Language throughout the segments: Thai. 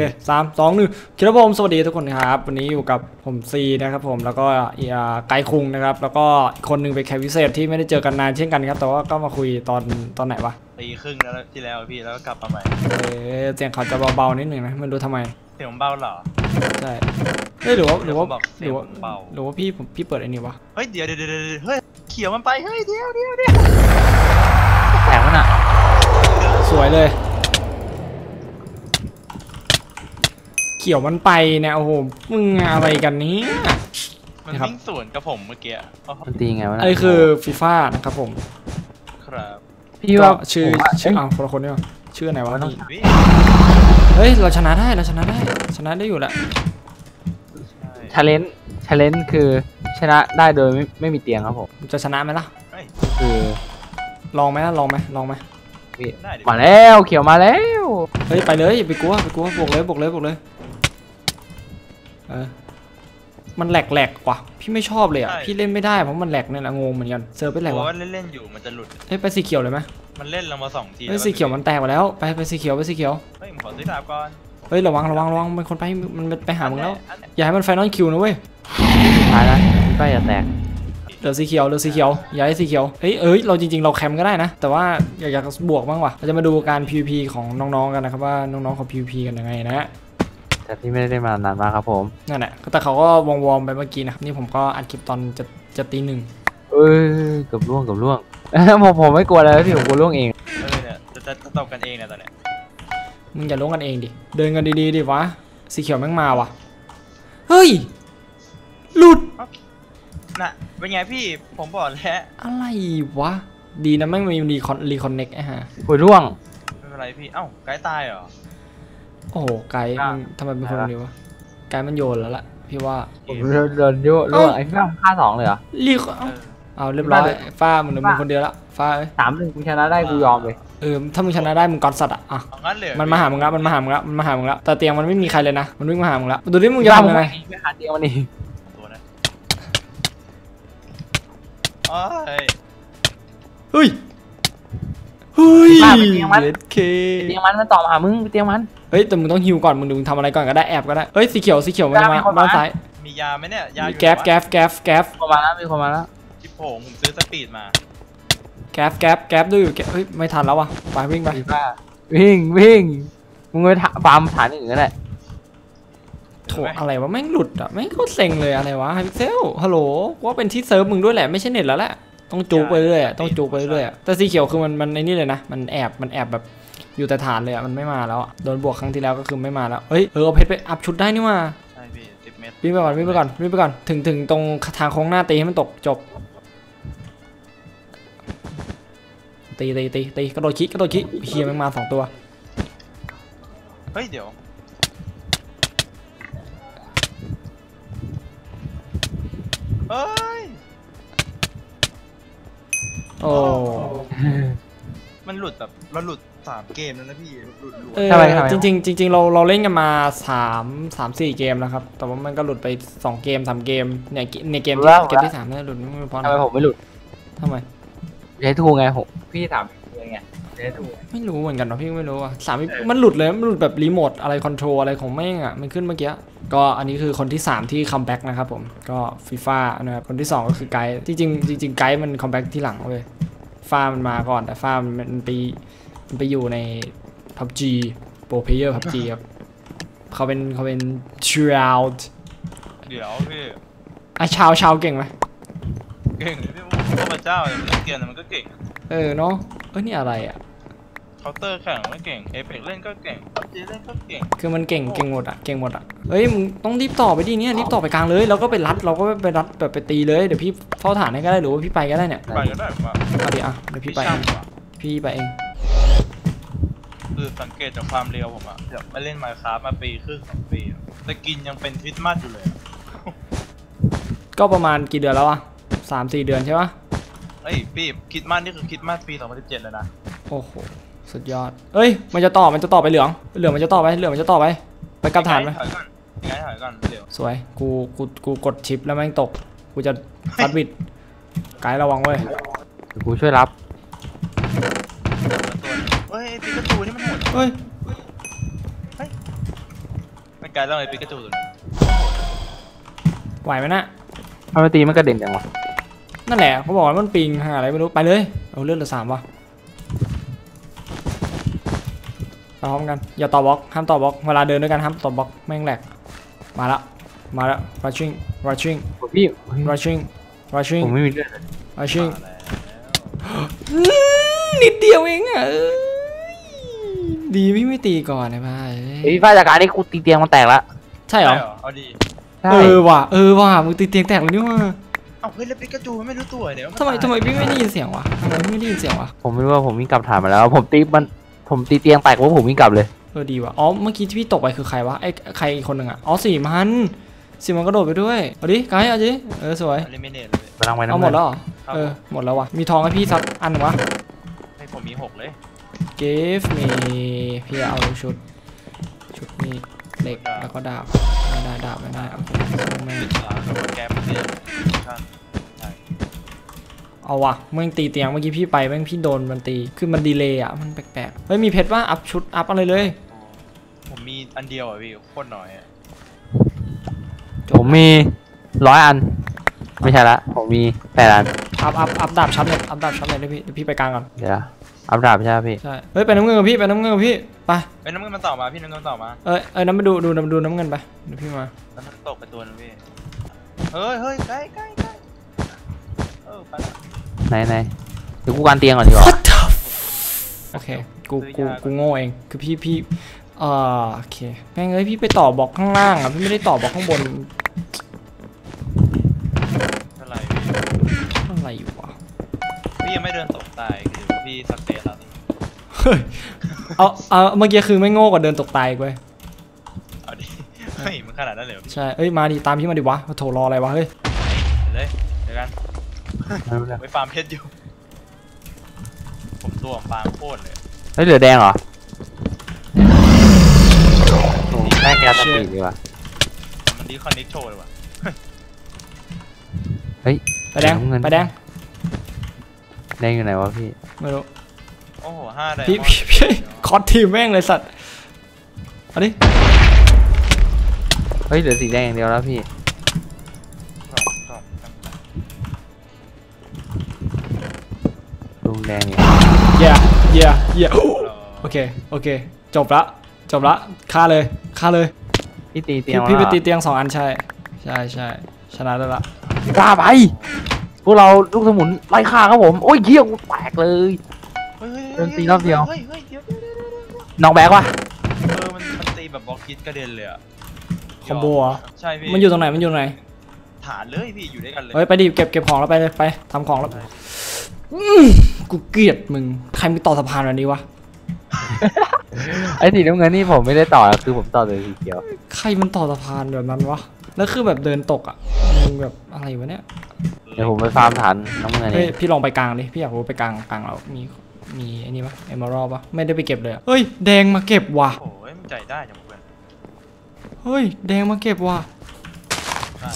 เคสามสองหนึ่งคิดว่าผมสวัสดีทุกคนครับ วันนี้อยู่กับผมซีนะครับผมแล้วก็อีอ่าไกด์คุงนะครับ แล้วก็อีกคนหนึ่งเป็นแขกพิเศษที่ไม่ได้เจอกันนานเช่นกันครับ แต่ว่าก็มาคุยตอนตอนไหนวะปีครึ่งแล้วที่แล้วพี่แล้วก็กลับมาใหม่เออเสียงเขาจะเบาๆนิดหนึ่งนะไม่รู้ทำไมเสียงผมเบาเหรอใช่เฮ้ยหรือว่าหรือว่าเดี๋ยวผมบอกหรือว่าเสียงผมเบาหรือว่าพี่ผมพี่เปิดไอ้นี่วะเฮ้ยเดี๋ยวเดี๋ยวเดี๋ยวเดี๋ยวเฮ้ยเขียวมันไปเฮ้ยเดี๋ยวเดี๋ยวเดี๋ยวแข็งมันอะสวยเลย เขียวมันไปเนี่ยโอ้โหมึงอะไรกันเนี้มันนะครับวิ่งสวนกับผมเมื่อกี้อ๋อมันตีไงวะอันนี้คือฟีฟ่านะครับผม ครับพี่ว่าก็ชื่อผมว่าชื่อเยอ้าวคนละคนนี่หว่าชื่ออะไรวะมันต้องนี่พี่เฮ้ยเราชนะได้เราชนะได้ชนะได้อยู่แหละชาเลนจ์ชาเลนจ์คือชนะได้โดยไม่ไม่มีเตียงครับผมจะชนะไหมล่ะเฮ้ยคือลองไหมล่ะลองไหมลองไหมพี่ได้ดิมาแล้วเขียวมาแล้วเฮ้ยไปเลยอย่าไปกลัวไปกลัวบวกเลยบวกเลยบวกเลย เออมัน lag lag ว่ะพี่ไม่ชอบเลยอะพี่เล่นไม่ได้เพราะมัน lag เนี่ยแหละงงเหมือนกันเซิร์ฟเป็น lag เพราะวะว่าเล่นๆอยู่มันจะหลุด เฮ้ยไปสีเขียวเลยไหมมันเล่นเรามาสองทีเฮ้ยแล้วสีเขียวมันแตกไปแล้วไปไปสีเขียวไปสีเขียวเฮ้ยผมขอซื้อดาบก่อนเฮ้ยระวังระวังระวังมันคนไปมันไปหามึงแล้ว อันเนี้ยอย่าให้มัน final kill นะเว้ยสุดท้ายแล้วพี่ป้าอย่าแตกเหลือสีเขียวเหลือสีเขียวอย่าให้สีเขียวเฮ้ยเอ้ยเราจริงๆเราแคมป์ก็ได้นะ แต่ว่าอยากอยากบวกบ้างว่ะเราจะมาดูการ PVP ของน้องๆกันนะครับว่าน้องๆเขา PVP กันยังไงนะฮะ แต่พี่ไม่ได้เล่นมานานมากครับผมนั่นแหละแต่เขาก็วอร์มๆไปเมื่อกี้นะครับนี่ผมก็อัดคลิปตอนจะจะตีหนึ่งเอ้ยเกือบล่วงเกือบล่วงผมผมไม่กลัวแล้วพี่ผมกลัวล่วงเองเออเนี่ยจะจะจะตบกันเองเนี่ยตอนเนี้ยมึงอย่าลงกันเองดิเดินกันดีๆดิวะสีเขียวแม่งมาว่ะเฮ้ยหลุดน่ะเป็นไงพี่ผมบอกแล้วอะไรวะดีนะแม่งมีรีคอนรีคอนเน็กไอ้ห่าโอ้ยล่วงไม่เป็นไรพี่เอ้าไกด์ตายเหรอ โอ้โหไกด์อะมึงทำไมเป็นคนแบบนี้วะไกด์มันโยนแล้วล่ะพี่ว่าผมโดนโดนยั่วล่วงไอ้พี่ป้าฆ่าสองเลยเหรอรีคเออเอาเรียบร้อยไม่ได้ฟ้ามึงเหลือมึงคนเดียวละฟ้าเอ้ยสามหนึ่งกูชนะได้กูยอมเลยเออถ้ามึงชนะได้มึงกอดสัตว์อะอะเอางั้นเลยเรอมันมาหามึงแล้วมันมาหามึงแล้วมันมาหามึงแล้วแต่เตียงมันไม่มีใครเลยนะมันวิ่งมาหามึงแล้วดูดิมึงจะป้าทำยังไงไม่หาเตียงมันนี่ตัวนะโอ้ยเฮ้ยเฮ้ยป้าไปเตียงมัน เย็ดเคเตียงมันมันต่อมาหามึงไปเตียงมัน เฮ้ยแต่มึงต้องฮิวก่อนมึงดูมึงทำอะไรก่อนก็ได้แอบก็ได้เฮ้ยสีเขียวสีเขียวมันจะมีมาคนมา ด้านซ้ายมียาไหมเนี่ย ยาอยู่แก๊ฟไหนวะแก๊ฟแก๊ฟแก๊ฟมีคนมาแล้วมีคนมาแล้วจิบโผงผมซื้อสปีดมา แก๊ฟแก๊ฟแก๊ฟดูอยู่แก๊ฟเฮ้ยไม่ทันแล้วว่ะไปวิ่งไปพี่ป้าวิ่งวิ่งมึงไปถาฟาร์มฐานอื่นก็ได้โถอะไรวะแม่งหลุดอะแม่งโคตรเซ็งเลยอะไรวะพิกเซลฮัลโหลว่าเป็นที่เซิร์ฟมึงด้วยแหละไม่ใช่เน็ตแล้วแหละ ต้องจูกไปเรื่อยอะต้องจูกไปเรื่อยอะแต่สีเขียวคือมันมันไอ้นี่เลยนะ มันแอบมันแอบแบบอยู่แต่ฐานเลยอะมันไม่มาแล้วอะโดนบวกครั้งที่แล้วก็คือไม่มาแล้วเฮ้ยเออเอาเพชรไปอัพชุดได้นี่ว่าใช่พี่สิบเมตรวิ่งไปก่อนวิ่งไปก่อนวิ่งไปก่อนถึงถึงตรงทางโค้งหน้าตีให้มันตกจบตีตีตีตีกระโดดคิกระโดดคิเฮียแมันมาสองตัวเฮ้ยเดี๋ยวเฮ้ย โอ้ มันหลุดแบบเราหลุดสามเกมแล้วนะพี่หลุดหลุดเออทำไมทำไม จริงๆจริงๆเราเราเล่นกันมาสามสามสี่เกมแล้วครับ แต่ว่ามันก็หลุดไปสองเกมสามเกมเนี่ยเกในเกมที่เกมที่สามเนี่ยหลุดไม่พอทำไมผมไม่หลุดทำไม ใช้ทูไงผมพี่ถาม ยังไงใช้ทูไม่รู้เหมือนกันเนาะพี่ก็ไม่รู้อะสามมันหลุดเลยมันหลุดแบบรีโมทอะไรคอนโทรลอะไรของแม่งอะมันขึ้นเมื่อกี้ก็อันนี้คือคนที่ 3 ที่คัมแบ็กนะครับผมก็ฟีฟ่านะครับคนที่ 2 ก็คือไกด์ที่จริงจริงๆไกด์มันคัมแบ็กที่หลังเว้ยฟ้ามันมาก่อนแต่ฟ้ามันมันไปมันไปอยู่ใน PUBG Pro Player PUBG ครับเขาเป็นเขาเป็นชาวด์เดี๋ยวพี่อะชาวชาวเก่งไหมเก่งพี่พระพเจ้าเนี่ยมันเล่นเกมแต่มันก็เก่ง เออเนาะเอ้ยนี่อะไรอะ เคาน์เตอร์แข่งไม่เก่งเอเปกเล่นก็เก่งพับจีเล่นก็เก่ง คือมันเก่งเก่งหมดอะเก่งหมดอะเฮ้ยมึงต้องรีบต่อไปดิเนี่ยรีบต่อไปกลางเลยแล้วก็ไปรัดเราก็ไปรัดแบบไปตีเลยเดี๋ยวพี่เฝ้าฐานให้ก็ได้หรือว่าพี่ไปก็ได้เนี่ยไปก็ได้ผมว่าเอาดิอะเดี๋ยวพี่พี่ไปช่างกว่าพี่ไปเองคือสังเกตจากความเร็วผมอะแบบมาเล่นมาคราฟมาปีครึ่งสองปีอะแต่กินยังเป็นคริสต์มาสอยู่เลยอะก็ประมาณกี่เดือนแล้วอะสามสี่เดือนใช่ปะเอ้ยพี่คริสต์มาสนี่คือคริสต์มาสปี2017เลยนะโอ้โห สุดยอด เอ้ย มันจะต่อ มันจะต่อไปเหลือง เหลืองมันจะต่อไป เหลืองมันจะต่อไป ไปกลับฐานไหมถอยก่อนยังไงถอยก่อนเดี๋ยวสวย กู กู กูกดชิปแล้วแม่งตก กูจะฟัดบิดไกด์ระวังเว้ยเดี๋ยวกูช่วยรับเดี๋ยวตัวหนึ่งเฮ้ยปีกระตูนี่มันโหดเฮ้ยมันกลายร่างเป็นปิกาจูตัวนี้ไหวไหมนะทำไมตีมันกระเด็นจังวะนั่นแหละเขาบอกว่ามันปิงหาอะไรไม่รู้ ไปเลย เอาเลือดเหลือสามวะ ไปพร้อมกันอย่าต่อบล็อกห้ามต่อบล็อกเวลาเดินด้วยกันห้ามต่อบล็อกแม่งแหลกมาละมาละ rushing rushing ผมพี่ rushing rushing ผมไม่มีเลือดเลย rushing มาแล้วอืมนิดเดียวเองอะเอ้ยดีพี่ไม่ตีก่อนนะพ่ายเฮ้ยพี่ฟ้าจากการที่กูตีเตียงมันแตกละใช่เหรอใช่เหรอเอาดีใช่เออว่ะเออว่ะมึงตีเตียงแตกเลยนี่ว่ะเอ้าเฮ้ยแล้วปิกาจูมันไม่รู้ตัวเดี๋ยวนทำไมตายทำไมพี่ไม่ได้ยินเสียงวะทำไมพี่ไม่ได้ยินเสียงวะผมไม่รู้ว่าผมวิ่งกลับฐานมาแล้ว ผมตีมัน ผมตีเตียงแตกว่าผมวิ่งกลับเลย เออดีว่ะ อ๋อ เมื่อกี้ที่พี่ตกไปคือใครวะ ไอ้ใครอีกคนหนึ่งอะ อ๋อสี่มันสี่มันกระโดดไปด้วย เอาดิไกด์เอาดิเออสวยอลิมิเนตเลยไปนั่งไปนั่เอางหมดแล้วเหรอครับเออ หมดแล้ววะมีทองให้พี่สักอันหนึ่งวะให้ผมมีหกเลย give me พี่เอาชุด ชุดนี้เหล็กแล้วก็ดาบ ไม่ได้ดาบไม่ได้ โอเคไม่ปิดฉลามกับแกมเตียงท่านใช่ เอาวะแม่งตีเตียงเมื่อกี้พี่ไปแม่งพี่โดนมันตี คือมันดีเลย์อะ มันแปลกๆ เฮ้ยมีเพชรว่าอัพชุดอัพอะไรเลย ผมมีอันเดียวอะพี่โคตรน้อยอะผมมีร้อยอัน ไม่ใช่ละ ผมมีแปดอัน อัพอัพอัพดาบชั้นเลยอัพดาบชั้นเลยเดี๋ยวพี่เดี๋ยวพี่ไปกลางก่อน เดี๋ยวอัพดาบใช่ไหมพี่ ใช่ เฮ้ยไปน้ำเงินกับพี่ไปน้ำเงินกับพี่ไปเอ้ยน้ำเงินมันต่อมาพี่น้ำเงินมันต่อมา เอ้ยเอ้ยน้ำไปดูดูน้ำดูน้ำเงินไปเดี๋ยวพี่มาแล้วมันตกไปตัวนึงพี่เฮ้ยเฮ้ยใกล้ใกล้ใกล้เออไปละ ไหนไหนเดี๋ยวกูการเตียงก่อนดีกว่า What the f- โอเค กู กู กูโง่เอง คือพี่ พี่เอ่อโอเค แม่งเอ้ยพี่ไปต่อบล็อกข้างล่างอะ พี่ไม่ได้ต่อบล็อกข้างบนเท่าไหร่พี่อะไรอยู่วะ พี่ยังไม่เดินตกตายคือพี่สักเซสแล้วนี่เฮ้ย เอา เอา เมื่อกี้คือไม่โง่กว่าเดินตกตายอีกเว้ย เอาดิเฮ้ยมันขนาดนั้นเลยเหรอพี่ใช่ เอ้ย มาดิ ตามพี่มาดิวะโถรออะไรวะ เฮ้ยเดี๋ยวเลยเดี๋ยวกัน ไม่รู้เรื่องไปฟาร์มเพชรอยู่ ผมตัวผมฟาร์มโคตรเลยเฮ้ยเหลือแดงเหรอโอ้แม่งแกสปีดดีกว่ามันดีคอนเน็กโชว์เลยว่ะเฮ้ยไปแดงน้ำเงินไปแดงแดงอยู่ไหนวะพี่ไม่รู้โอ้โหห้าไดพี่มอนพี่ด์พี่คอร์ทีมแม่งเลยสัตว์เอาดิเฮ้ยเหลือสีแดงอย่างเดียวแล้วพี่ แดงเนี่ยเย่เย่เย่สามโอเค โอเค จบละ จบละ ฆ่าเลย ฆ่าเลย พี่ตีเตียพี่งพี่ไปแล้วตีเตียงสองอันใช่ ใช่ใช่ชนะได้ละกล้าไป พวกเราลูกสมุนไล่ฆ่าครับผม โอ้ยเหี้ยกูแตกเลยเฮ้ยโดนตีรอบเดียวเฮ้ยเฮ้ยเดี๋ยวเดี๋ยวเดี๋ยวเดี๋ยว น้องแบกวะเออ มันมันตีแบบบล็อกคิดกระเด็นเลยอะคอมโบเหรอใช่พี่ มันอยู่ตรงไหน มันอยู่ตรงไหน ฐานเลยพี่ อยู่ด้วยกันเลย เฮ้ย ไปดิ เก็บเก็บของแล้วไปเลย ไปทำของแล้วอืม กูเกลียดมึง ใครมีต่อสะพานแบบนี้วะ ไอ้สีน้ำเงินนี่ผมไม่ได้ต่อคือผมต่อเลยสีเขียว ใครมันต่อสะพานแบบนั้นวะ แล้วคือแบบเดินตกอะมึงแบบอะไรวะเนี่ย เดี๋ยวผมไปฟาร์มฐานน้ำเงินเฮ้ยเองพี่ลองไปกลางดิ พี่อยากรู้ไปกลางกลางเรา มีมีไอ้นี่ปะเอมเมอรัลปะไม่ได้ไปเก็บเลยอะเฮ้ยแดงมาเก็บว่ะโอ้ยมันใจได้จังเพื่อนเฮ้ยแดงมาเก็บว่ะ ได้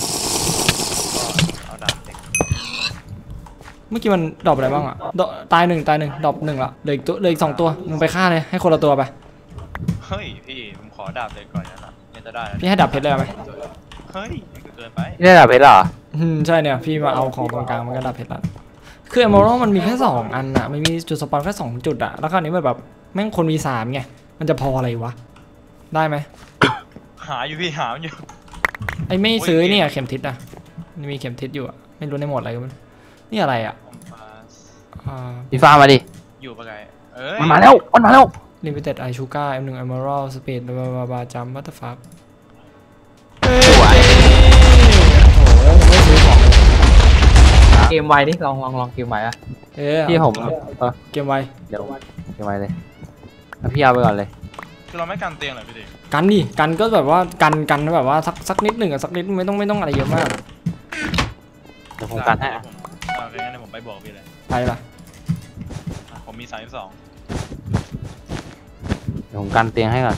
ก็เอาดาบเด็ก เมื่อกี้มัน drop อะไรบ้างอะ drop ตายหนึ่งตายหนึ่ง drop หนึ่งละเหลืออีกตัวเหลืออีกสองตัวมึงไปฆ่าเลยให้คนละตัวไปเฮ้ยพี่ผมขอดาบเด็กก่อนนะเนี่ยจะได้นะพี่ให้ดาบเพชรเลยเอาไหมเฮ้ยมันเกินไปนี่ได้ดาบเพชรเหรออืมใช่เนี่ยพี่มาเอาของตรงกลางมันก็ดาบเพชรละคือ emerald มันมีแค่สองอันอะมันมีจุด spawn แค่สองจุดอะแล้วคราวนี้มันแบบแม่งคนมีสามไงมันจะพออะไรวะได้ไหมหาอยู่พี่หามันอยู่ไอ้ไม่โอ้ยซื้อเกมเนี่ยเข็มทิศอะมันมีเข็มทิศอยู่อะไม่รู้ในหมวดอะไรกันนี่อะไรอะคอมพาส อ่า พี่ฟาร์มมาดิ อยู่ปะไงเอ้ยมันมาแล้ว มันมาแล้ว limited eye sugar m 1 emerald speed บาบาบาจัม what the fuck สวยโอ้โหไม่ซื้อของเลยเกมไวดิลองลองลองเกมไวอะเอ๊ะพี่ผมเออเกมไวเดี๋ยวเกมไวเลยเอาพี่เอาไปก่อนเลย คือเราไม่กันเตียงเหรอพี่ดิกันดิกันก็แบบว่ากันกันแบบว่าสักสักนิดหนึ่งอะสักนิดไม่ต้องไม่ต้องอะไรเยอะมากเดี๋ยวผมกันให้อ่าโอเคงั้นเดี๋ยวผมไปบอกพี่เลยไปละอะผ มมีสามสิบสองเดี๋ยวผมกันเตียงให้ก่อน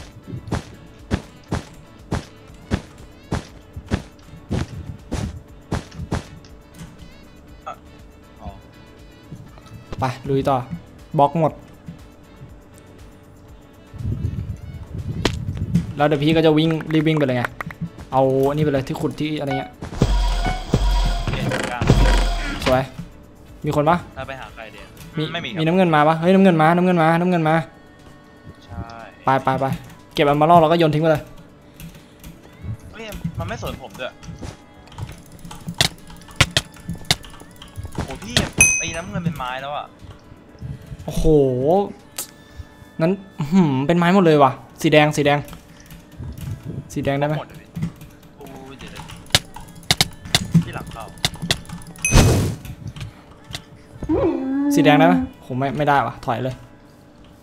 อ๋อไปลุยต่อบล็อกหมด แล้วเดี๋ยวพี่ก็จะวิ่งรีบวิ่งไปเลยไง เอาอันนี่ไปเลยที่ขุดที่อะไรเงี้ย เปลี่ยนกลางสวย มีคนปะถ้าไปหาใครเดียว มีไม่มีคมีรับน้ำเงินมาปะเฮ้ยน้ำเงินมาน้ำเงินมาน้ำเงินมาใช่ไปไปไปเก็บอันมาล่อแล้วก็โยนทิ้งไปเลยเฮ้ยมันไม่สนผมด้วยโอ้พี่ไอ้น้ำเงินเป็นไม้แล้วอะโอ้โหนั้นอื้อหืมเป็นไม้หมดเลยว่ะสีแดงสีแดง สีแดงได้ไหมหมดเลย สีแดงได้ไหมผมไม่ไม่ได้ว่ะถอยเลย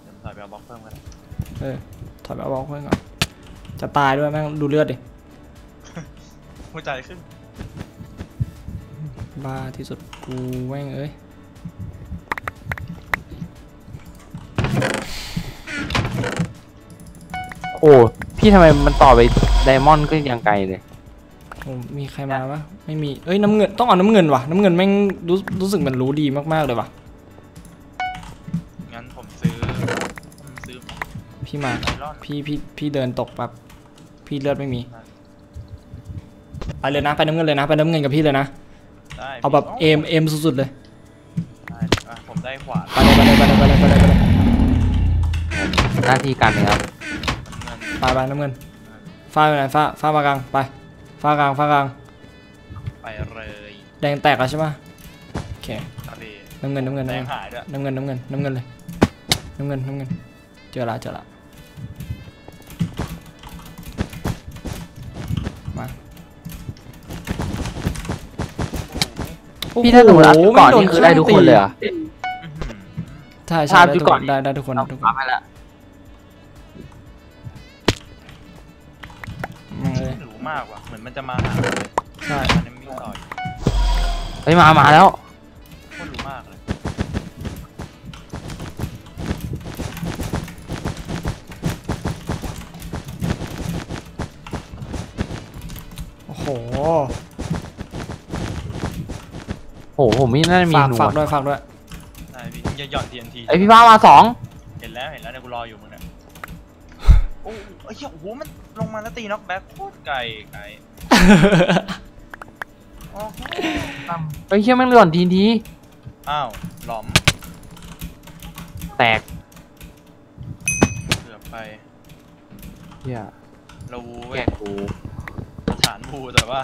เดี๋ยวถอยไปเอาบล็อกเพิ่มกันเออถอยไปเอาบล็อกเพื่อนก่อนจะตายด้วยแม่งดูเลือดดิหัวใจขึ้นบ้าที่สุดกูแม่งเอ้ยโอ้พี่ทำไมมันต่อไปไดมอนด์ก็ยังไกลเลยโอ้มีใครมาปะไม่มีเอ้ยน้ำเงินต้องเอาน้ำเงินว่ะน้ำเงินแม่งรู้รู้สึกมันรู้ดีมากๆเลยว่ะ พี่มาไนลอนพี่พี่พี่เดินตกแบบพี่เลือดไม่มีไปเลยนะไปน้ำเงินเลยนะไปน้ำเงินกับพี่เลยนะได้เอาแบบพี่เอ็มเอ็มสุดๆเลยได้อะผมได้ขวานไปเลยไปเลยไปเลยไปเลยไปเลยไปเลยหน้าที่การเลยครับเงินไปไปน้ำเงินฟ้าไปไหนฟ้าฟ้ามากลางไปฟ้ากลางฟ้ากลางไปเลยแดงแตกแล้วใช่ปะโอเคครับพี่น้ำเงินน้ำเงินแดน้ำงเงินหายด้วยน้ำเงินน้ำเงินน้ำเงินเลยน้ำเงินน้ำเงินเจอละเจอละ พี่ถ้าสมมติอัพโโหก่อนม่โนี่คือได้ทุกคนเลยเหรออื้อหือใช่ภาใช่พได้จุทุดกก่คอนนได้ได้ทุกคนต้องทุกคนปั๊มให้แล้วมาเลยรู้มากว่ะเหมือนมันจะมาหาเลยใช่มันยังมีต่อยเฮ้ยมามาแล้วโคตรรู้มากเลยโอ้โห โหผมไม่น่าจะมีฝากหนฝาวกดด้วยฝากด้วยใช่พี่อย่าหย่อน TNT ไอพี่ฟ้ามาสองเห็นแล้วเห็นแล้วเนี่ยกูรออยู่มึงเนี่ยโอ้ยเอ้ยโอ้โหมันลงมาแล้วตีน็อกแบ็คโคตรไกลไกลโอ้โหเฮ้ยเชื่อแม่งเลื่อนทีทีอ้าวหลอมแตกเกือบไปเฮียเราวูแกเว้ยกูฐานวูแต่ว่า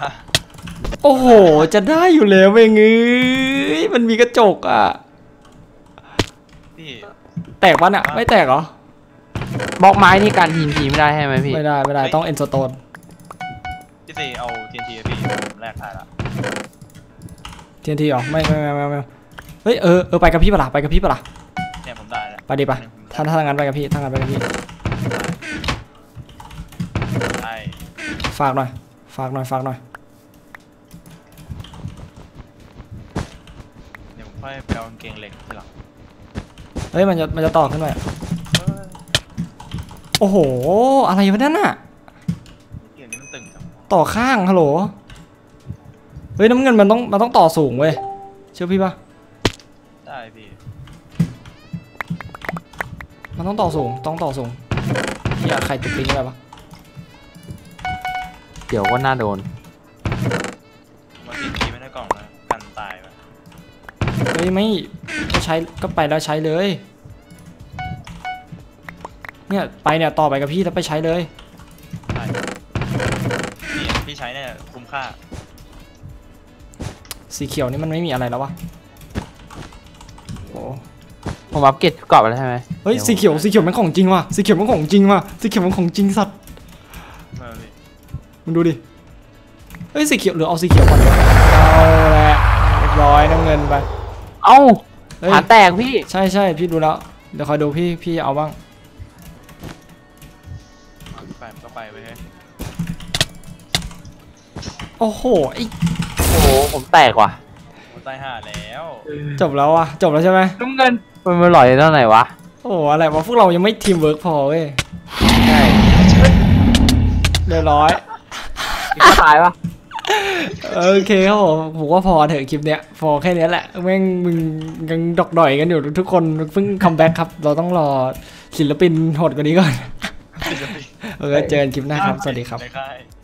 โอ้โห จะได้อยู่แล้วเองเอ้ยมันมีกระจกอะพี่แตกปะเนี่ยไม่แตกเหรอ บล็อกไม้นี่การทีทีไม่ได้ใช่ไหมพี่ ไม่ได้ไม่ได้ต้องเอ็นสโตนพี่ตีเอา TNT อะพี่ผมแลกถ่ายละทีนทีเหรอไม่ไม่ไม่ไม่ไม่เฮ้ยเออเออไปกับพี่ปะล่ะไปกับพี่ปะล่ะเนี่ยผมได้แล้วไปดิปะผมถ้าถ้างั้นไปกับพี่ถ้างั้นไปกับพี่ได้ฝากหน่อยฝากหน่อยฝากหน่อย เอากางเกงเหล็กทีหลังเฮ้ยมันจะมันจะต่อขึ้นไปเฮ้ยโอ้โห อะไรวะนั่นน่ะเกมนี้มันตึงจังต่อข้างฮัลโหลเฮ้ยน้ำเงินมันต้องมันต้องต่อสูงเว้ยเชื่อพี่ปะได้พี่มันต้องต่อสูงต้องต่อสูงเฮียใครตุกปิ้งอะไรปะเดี๋ยวก็น่าโดน ฮ้ยไม่ก็ใช้ก็ไปแล้วใช้เลย เนี่ยไปเนี่ยต่อไปกับพี่แล้วไปใช้เลยได้พี่พี่ใช้เนี่ยคุ้มค่า สีเขียวนี่มันไม่มีอะไรแล้ววะโอ้ผมอัปเกรดกรอบไปแล้วใช่ไหมเฮ้ยสีเขียวสีเขียวมันของจริงว่ะสีเขียวมันของจริงว่ะสีเขียวมันของจริงสัตว์เออพี่มึงดูดิเฮ้ยสีเขียวหรือเอาสีเขียวก่อนดีวะเอาแหละเรียบร้อยน้ำเงินไป เอ้าเฮ้ย ฐานแตกพี่ใช่ใช่พี่ดูแล้ว เดี๋ยวคอยดูพี่พี่เอาบ้าง ไปมันก็ไปไปเลยโอ้โหไอ้โอ้โหผมแตกว่ะโอ้ตายห่าแล้วจบแล้วอะจบแล้วใช่ไหมน้ำเงินมันมาหล่อยเท่าไหร่วะโอ้โหอะไรวะพวกเรายังไม่ทีมเวิร์กพอเว้ยใช่เรียบร้อยพี่ฟ้าตายปะ โอเคครับผมผมว่าพอเถอะคลิปเนี้ยพอแค่เนี้ยแหละแม่งมึงยังดอกดอยกันอยู่ทุกคนเพิ่งคัมแบ็กครับ เราต้องรอศิลปินโหดกว่านี้ก่อนศิลปินโอเคเจอกันคลิปหน้าครับ สวัสดีครับในค่ายครับ